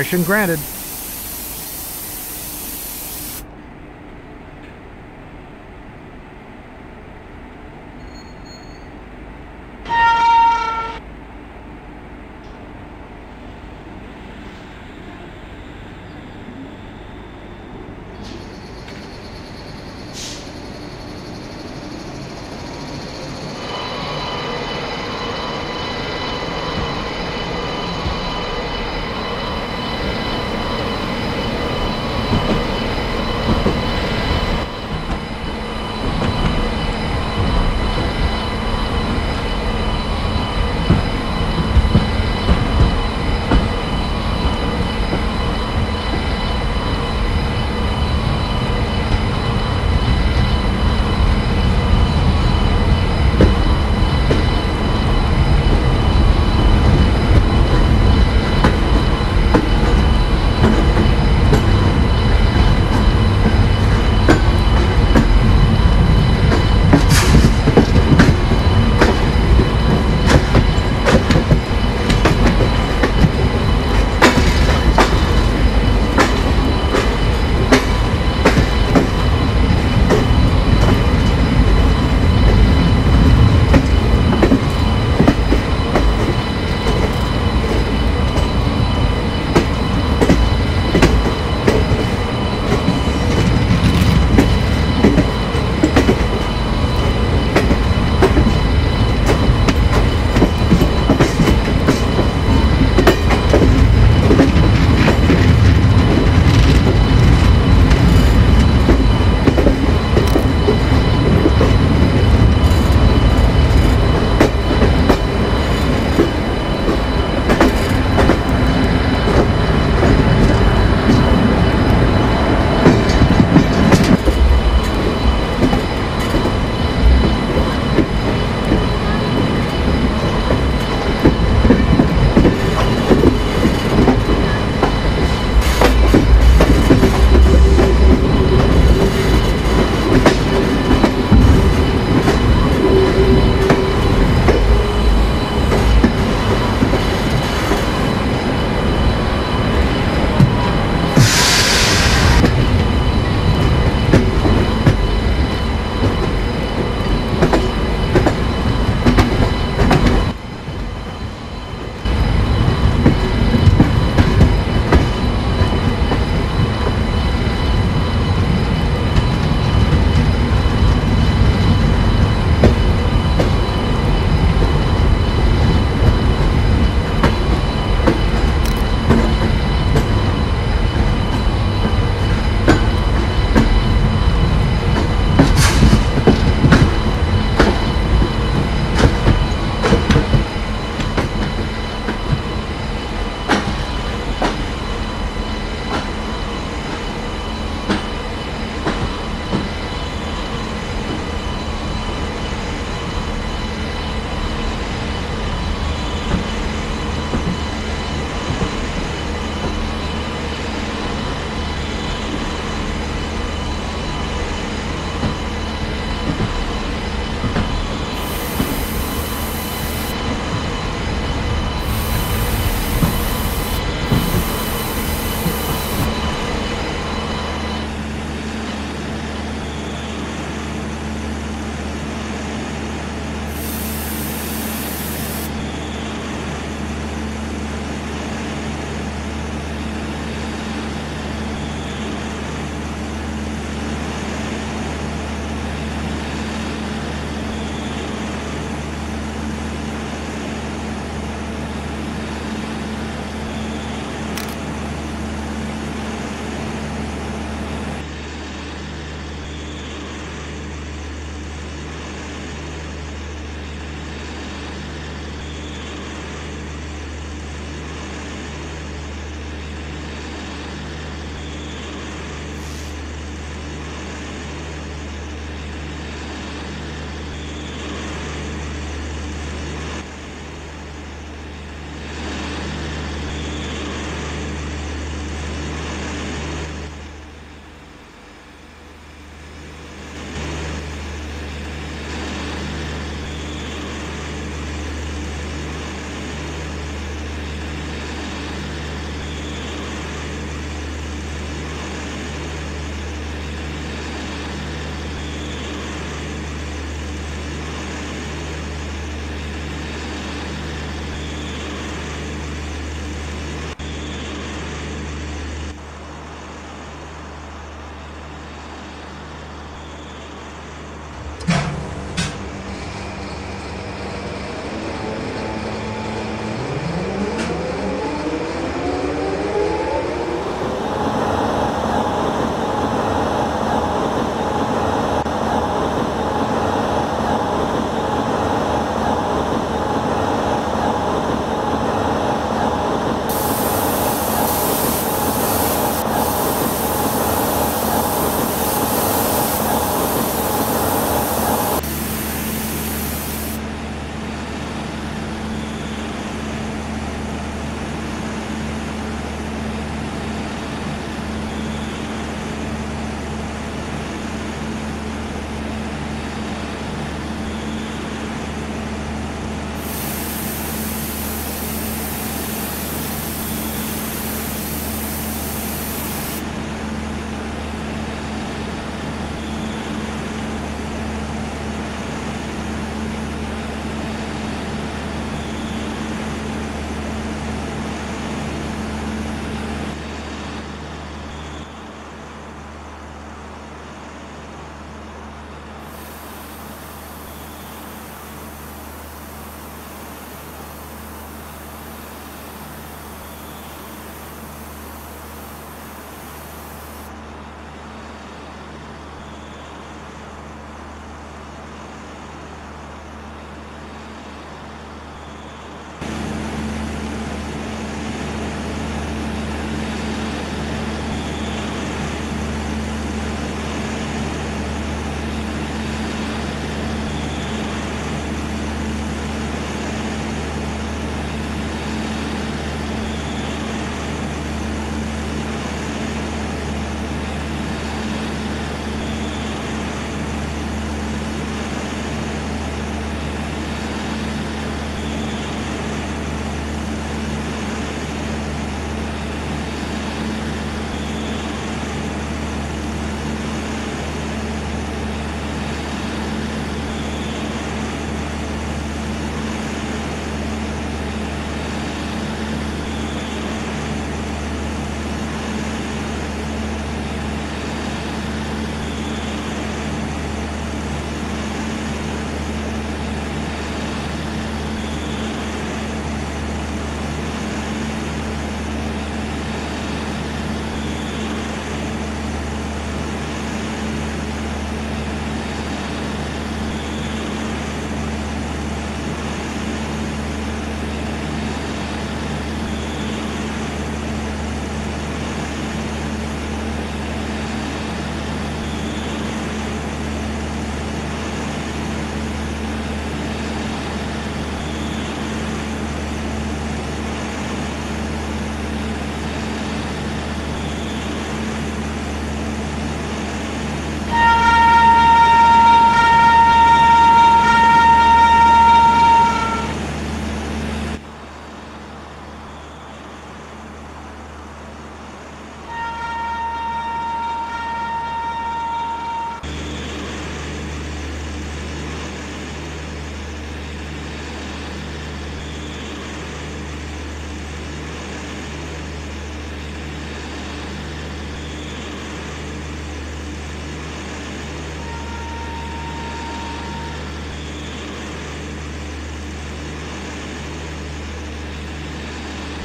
Permission granted.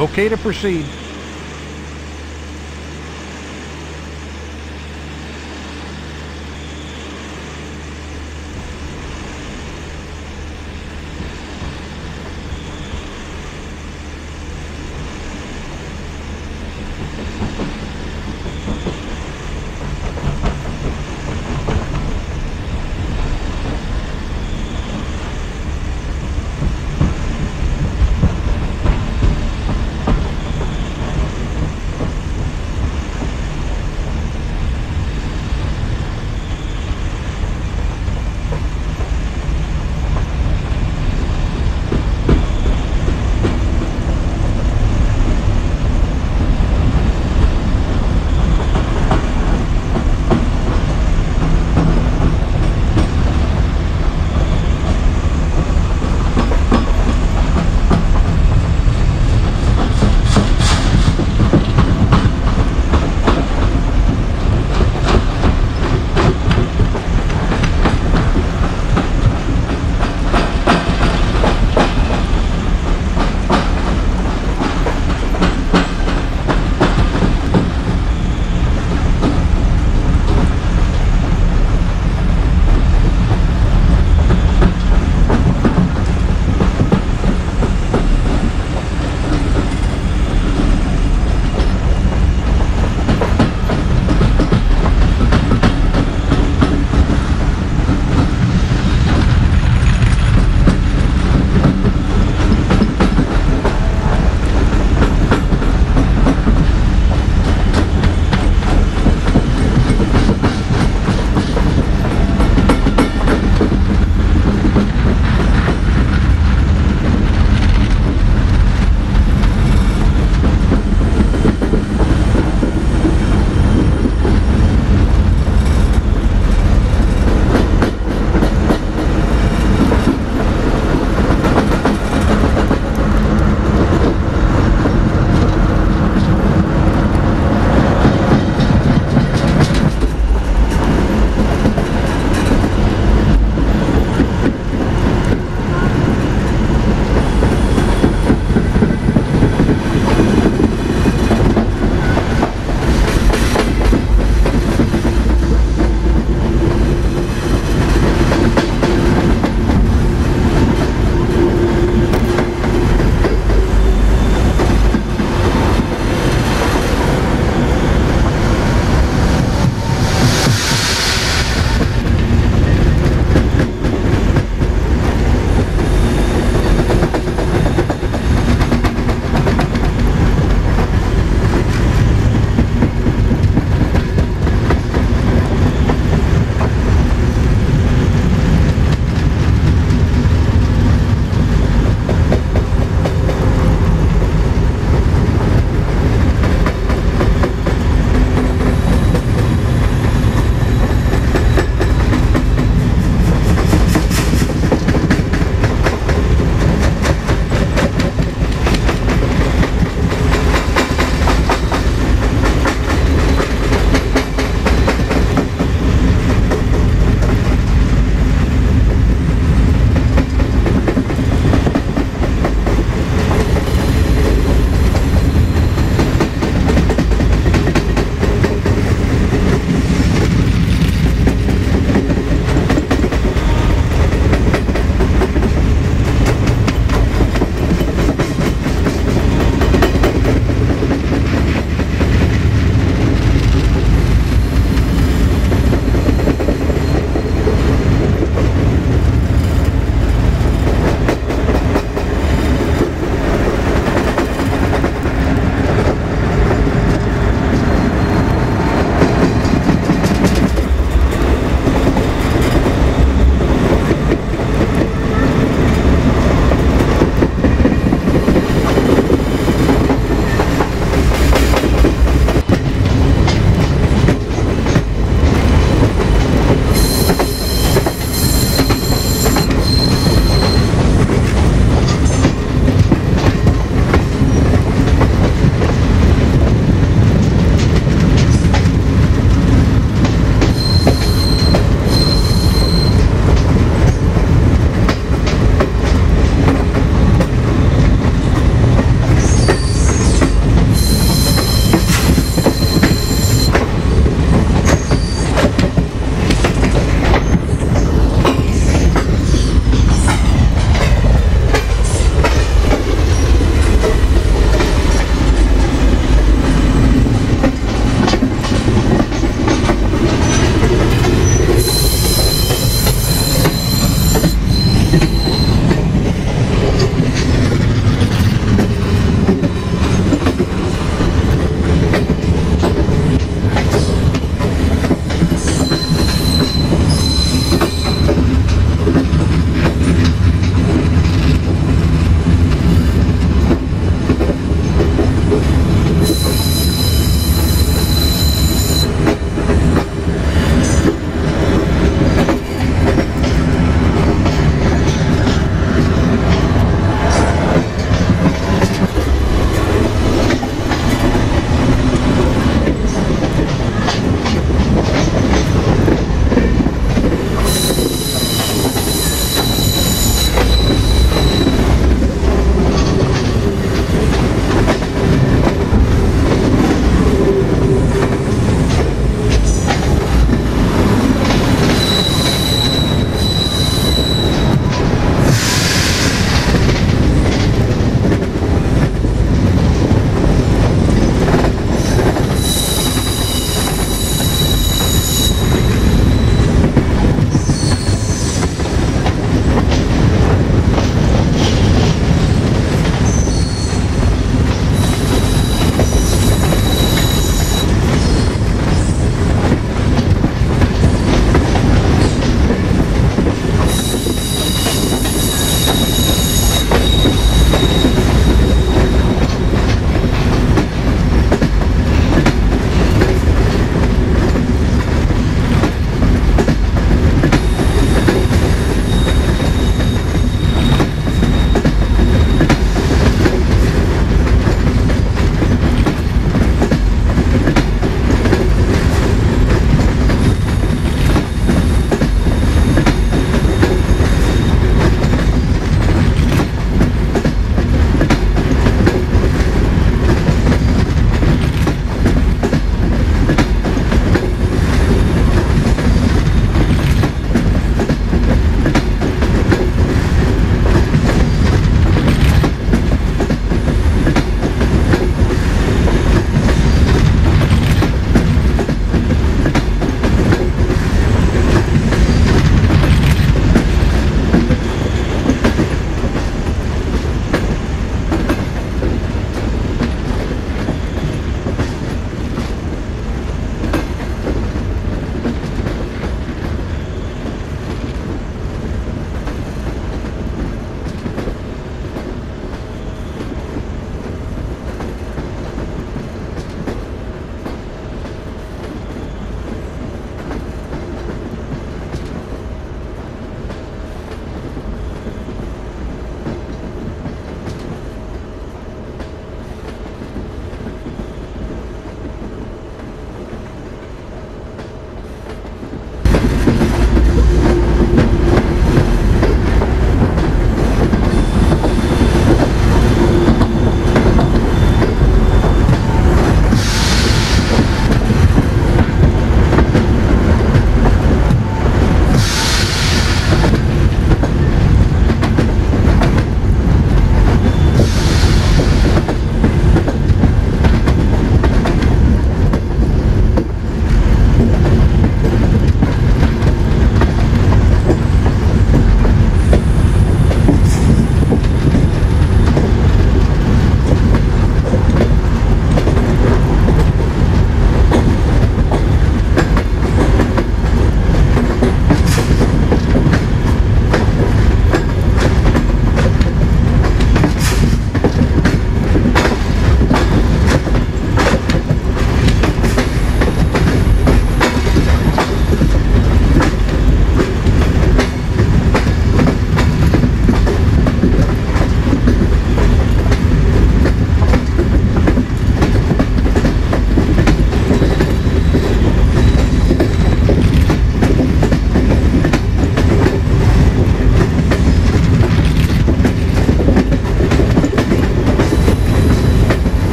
Okay to proceed.